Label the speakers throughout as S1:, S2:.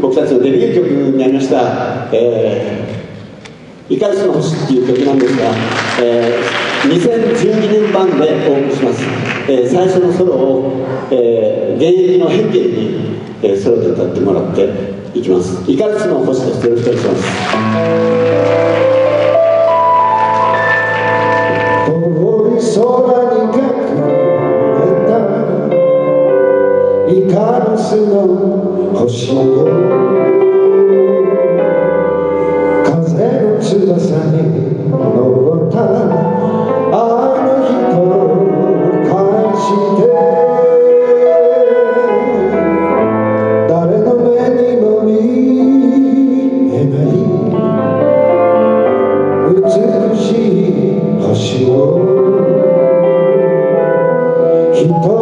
S1: 僕たちのデビュー曲になりました「えー、イカルスの星」っていう曲なんですが、えー、2012年版でお送りします、えー、最初のソロを、えー、現役のヘンケルに、えー、ソロで歌ってもらっていきます。イカルスの星ですよろしくお願いします。
S2: イカルスの星よ風の翼に登ったあの人を返して誰の目にも見えない美しい星を一人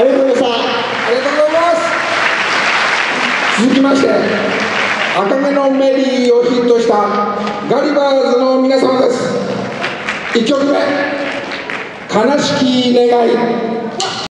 S1: ありがとうございました
S3: ありがとうございます。続きまして赤毛のメリーをヒットしたガリバーズの皆様です。1曲目「悲しき願い」